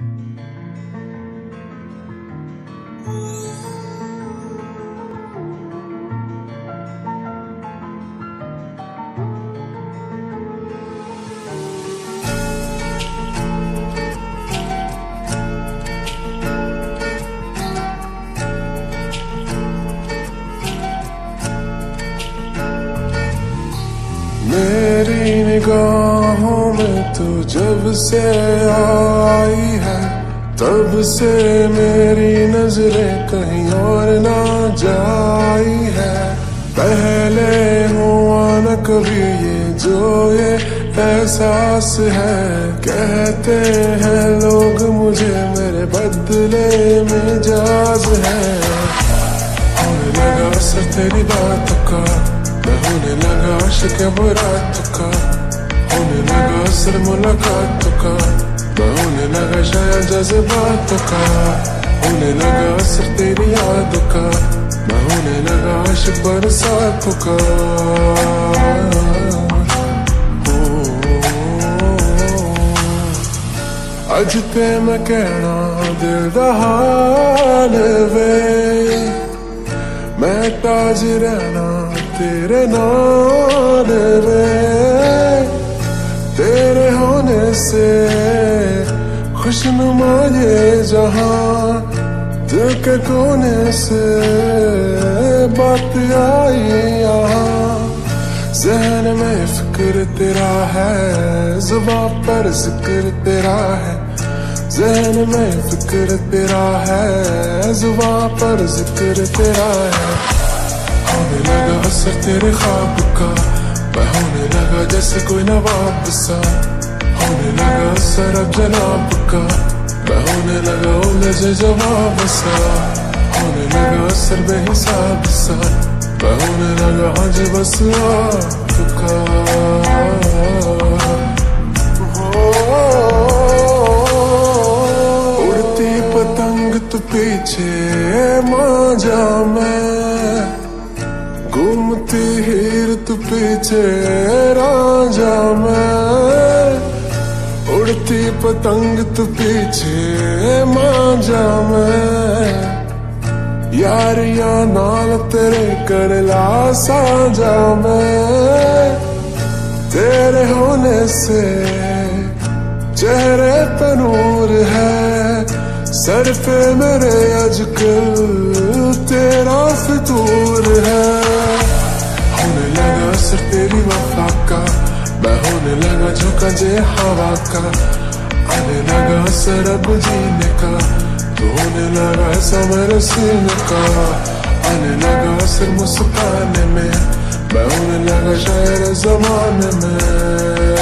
मेरी निगाहों में तो जब से आई है, तब से मेरी नज़रें कहीं और ना जाई है। पहले हुआ न कभी ये जो ये एहसास है। कहते हैं लोग मुझे मेरे बदले में जाज है। होने लगा असर तेरी बात का होने लगा आशिक मुराद का। होने लगा असर मुलाकात का। होने लगा शायद जज्बात का। होने लगा असर तेरी याद का। होने लगा आशिक बरसात का। अज ते मैं कहना दिल दा हाल वे। मैं ताज रहना तेरे नाल वे। से खुशनुमा ये जहाँ दिल के कोने से बात आई यहाँ। जहन में फ़िक्र तेरा है जुबा पर ज़िक्र तेरा है। जहन में फ़िक्र तेरा है जुबा पर ज़िक्र तेरा है। होने लगा असर तेरे ख्वाब का मैं होने लगा जैसे कोई नवाब सा। होने लगा असर अब जनाब का मैं होने लगा, उलझे जवाब सा। होने लगा असर बेहिसाब सा। मैं होने लगा, आज बस उड़ती पतंग तो पीछे मांझा मैं। घूमती हीर तू पीछे उड़ती पतंग तू पीछे मांझा मैं। यारियाँ नाल तेरे कर ला साजा मैं। तेरे होने से चेहरे पे नूर है। सर पे मेरे आजकल तेरा फितूर है। होने लगा सर तेरी वफा का, मैं होने लगा झुका जे हवा का। आने लगा सर अब जीने का, धोने लगा समर मेरे सीने का। आने लगा सिर मुस्काने में मैं होने लगा शायर जमाने में।